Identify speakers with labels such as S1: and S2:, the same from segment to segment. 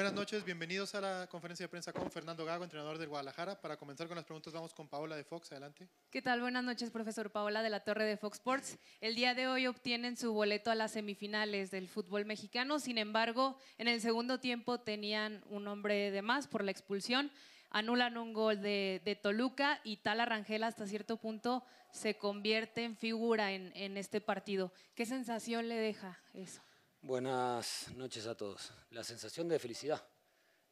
S1: Buenas noches, bienvenidos a la conferencia de prensa con Fernando Gago, entrenador del Guadalajara. Para comenzar con las preguntas vamos con Paola de Fox, adelante.
S2: ¿Qué tal? Buenas noches, profesor Paola de la Torre de Fox Sports. El día de hoy obtienen su boleto a las semifinales del fútbol mexicano, sin embargo, en el segundo tiempo tenían un hombre de más por la expulsión anulan un gol de, Toluca y Tal Arrangel hasta cierto punto se convierte en figura en, este partido. ¿Qué sensación le deja eso?
S3: Buenas noches a todos. La sensación de felicidad.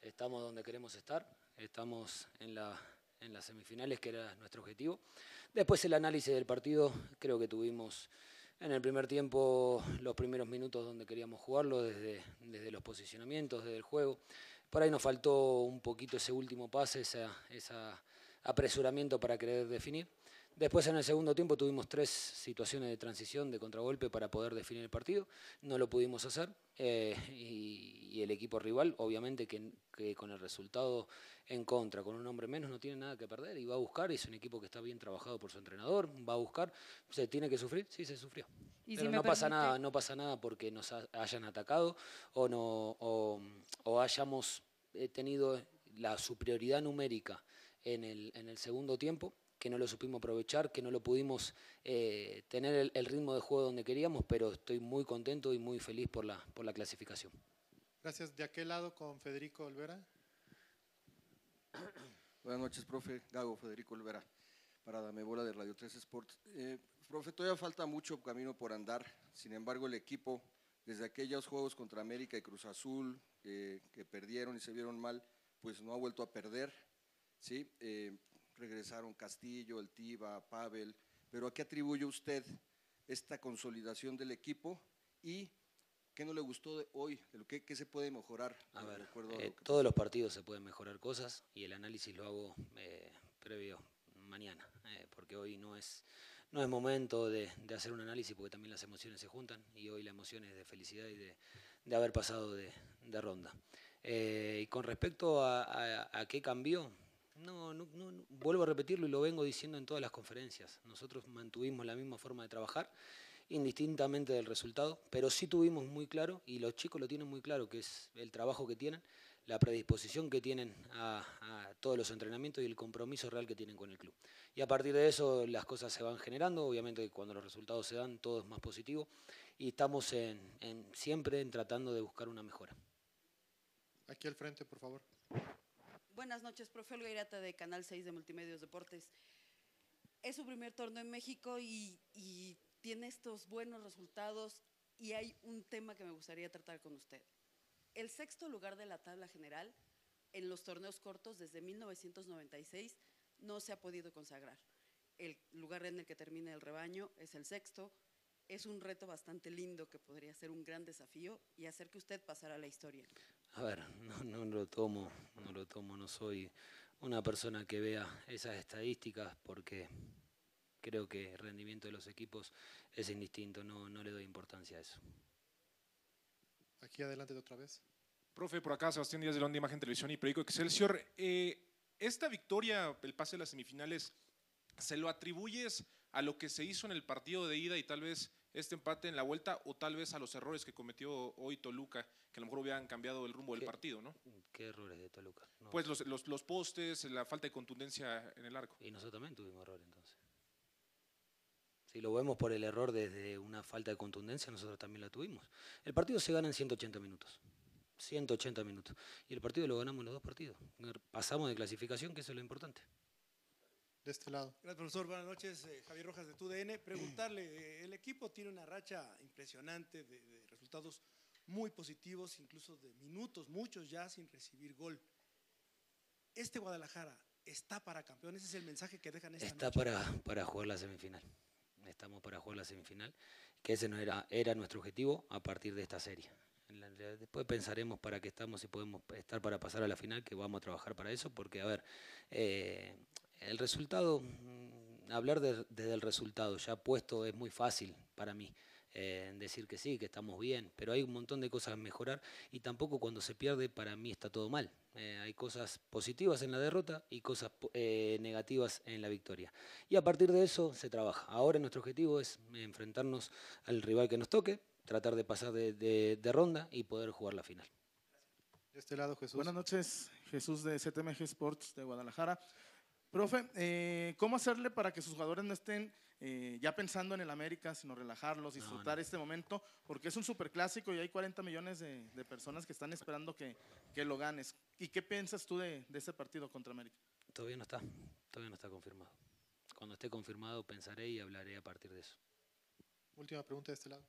S3: Estamos donde queremos estar, estamos en, la, en las semifinales, que era nuestro objetivo. Después el análisis del partido, creo que tuvimos en el primer tiempo los primeros minutos donde queríamos jugarlo, desde, desde los posicionamientos, desde el juego. Por ahí nos faltó un poquito ese último pase, ese apresuramiento para querer definir. Después en el segundo tiempo tuvimos tres situaciones de transición, de contragolpe para poder definir el partido. No lo pudimos hacer eh, y, el equipo rival, obviamente que, con el resultado en contra, con un hombre menos, no tiene nada que perder y va a buscar. Es un equipo que está bien trabajado por su entrenador, va a buscar. ¿Se tiene que sufrir? Sí, se sufrió. Pero no pasa nada, no pasa nada porque nos hayan atacado o no o, hayamos eh, tenido la superioridad numérica en el, en el segundo tiempo que no lo supimos aprovechar, que no lo pudimos eh, tener el, ritmo de juego donde queríamos, pero estoy muy contento y muy feliz por la, por la clasificación.
S1: Gracias. De aquel lado con Federico Olvera.
S4: Buenas noches, profe. Gago, Federico Olvera, para Dame Bola de Radio 3 Sports. Eh, profe, todavía falta mucho camino por andar. Sin embargo, el equipo, desde aquellos juegos contra América y Cruz Azul, que perdieron y se vieron mal, pues no ha vuelto a perder. ¿sí? Eh, regresaron Castillo, El Tiva, Pavel, pero ¿a qué atribuye usted esta consolidación del equipo y qué no le gustó de hoy? De lo que, ¿Qué se puede mejorar?
S3: A ver, eh, todos los partidos se pueden mejorar cosas y el análisis lo hago eh, previo mañana, eh, porque hoy no es, no es momento de, hacer un análisis porque también las emociones se juntan y hoy la emoción es de felicidad y de, haber pasado de, ronda. y con respecto a qué cambió, no, no, no, vuelvo a repetirlo y lo vengo diciendo en todas las conferencias. Nosotros mantuvimos la misma forma de trabajar, indistintamente del resultado, pero sí tuvimos muy claro, y los chicos lo tienen muy claro, que es el trabajo que tienen, la predisposición que tienen a, todos los entrenamientos y el compromiso real que tienen con el club. Y a partir de eso las cosas se van generando, obviamente cuando los resultados se dan todo es más positivo y estamos en, siempre tratando de buscar una mejora.
S1: Aquí al frente, por favor.
S5: Buenas noches, profe Olga de Canal 6 de Multimedios Deportes. Es su primer torneo en México y, tiene estos buenos resultados y hay un tema que me gustaría tratar con usted. El sexto lugar de la tabla general en los torneos cortos desde 1996 no se ha podido consagrar. El lugar en el que termina el rebaño es el sexto. Es un reto bastante lindo que podría ser un gran desafío y hacer que usted pasara a la historia.
S3: A ver, no, lo tomo, no lo tomo, no soy una persona que vea esas estadísticas porque creo que el rendimiento de los equipos es indistinto, no, no le doy importancia a eso.
S1: Aquí adelante de otra vez.
S6: Profe, por acá, Sebastián Díaz de Londres, Imagen Televisión y Perico Excelsior. Eh, esta victoria, el pase de las semifinales, ¿se lo atribuyes a lo que se hizo en el partido de ida y tal vez este empate en la vuelta o tal vez a los errores que cometió hoy Toluca, que a lo mejor hubieran cambiado el rumbo del partido, ¿no?
S3: ¿Qué errores de Toluca?
S6: Pues los, los, postes, la falta de contundencia en el arco.
S3: Y nosotros también tuvimos error entonces. Si lo vemos por el error desde una falta de contundencia, nosotros también la tuvimos. El partido se gana en 180 minutos. 180 minutos. Y el partido lo ganamos en los dos partidos. Pasamos de clasificación, que eso es lo importante
S1: de este lado.
S7: Gracias, profesor. Buenas noches. Eh, Javier Rojas de TUDN. Preguntarle, eh, el equipo tiene una racha impresionante de, resultados muy positivos, incluso de minutos, muchos ya sin recibir gol. Este Guadalajara está para campeón, ese es el mensaje que dejan esta
S3: Está Para, para jugar la semifinal. Estamos para jugar la semifinal, que ese no era, era nuestro objetivo a partir de esta serie. Después pensaremos para qué estamos y podemos estar para pasar a la final, que vamos a trabajar para eso, porque, a ver, eh, el resultado, mm, hablar desde el resultado ya puesto es muy fácil para mí. Eh, decir que sí, que estamos bien, pero hay un montón de cosas a mejorar y tampoco cuando se pierde para mí está todo mal. Eh, hay cosas positivas en la derrota y cosas eh, negativas en la victoria. Y a partir de eso se trabaja. Ahora nuestro objetivo es enfrentarnos al rival que nos toque, tratar de pasar de ronda y poder jugar la final.
S1: De este lado, Jesús.
S8: Buenas noches, Jesús de CTMG Sports de Guadalajara. Profe, eh, ¿cómo hacerle para que sus jugadores no estén eh, ya pensando en el América, sino relajarlos, disfrutar
S3: no.
S8: este momento? Porque es un superclásico y hay 40 millones de, de personas que están esperando que, que lo ganes. ¿Y qué piensas tú de, de ese partido contra América?
S3: Todavía no está, todavía no está confirmado. Cuando esté confirmado pensaré y hablaré a partir de eso.
S1: Última pregunta de este lado.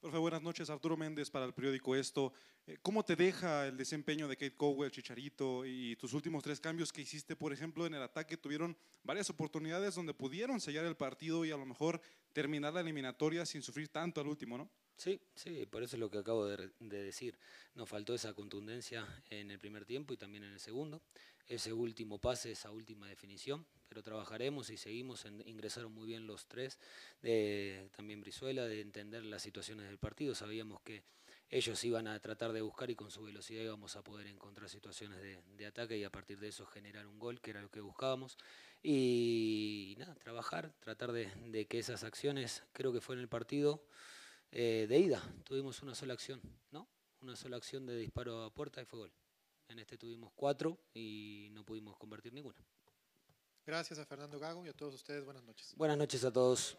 S9: Profe, buenas noches. Arturo Méndez para el periódico Esto. Eh, ¿Cómo te deja el desempeño de Kate Cowell, Chicharito y tus últimos tres cambios que hiciste, por ejemplo, en el ataque? Tuvieron varias oportunidades donde pudieron sellar el partido y a lo mejor terminar la eliminatoria sin sufrir tanto al último, ¿no?
S3: Sí, sí, por eso es lo que acabo de, de, decir. Nos faltó esa contundencia en el primer tiempo y también en el segundo. Ese último pase, esa última definición, pero trabajaremos y seguimos. En, ingresaron muy bien los tres, de, también Brizuela, de entender las situaciones del partido. Sabíamos que ellos iban a tratar de buscar y con su velocidad íbamos a poder encontrar situaciones de, ataque y a partir de eso generar un gol, que era lo que buscábamos. Y, y nada, trabajar, tratar de, de que esas acciones, creo que fue en el partido eh, de ida tuvimos una sola acción, ¿no? Una sola acción de disparo a puerta y fue gol. En este tuvimos cuatro y no pudimos convertir ninguna.
S1: Gracias a Fernando Gago y a todos ustedes. Buenas noches.
S3: Buenas noches a todos.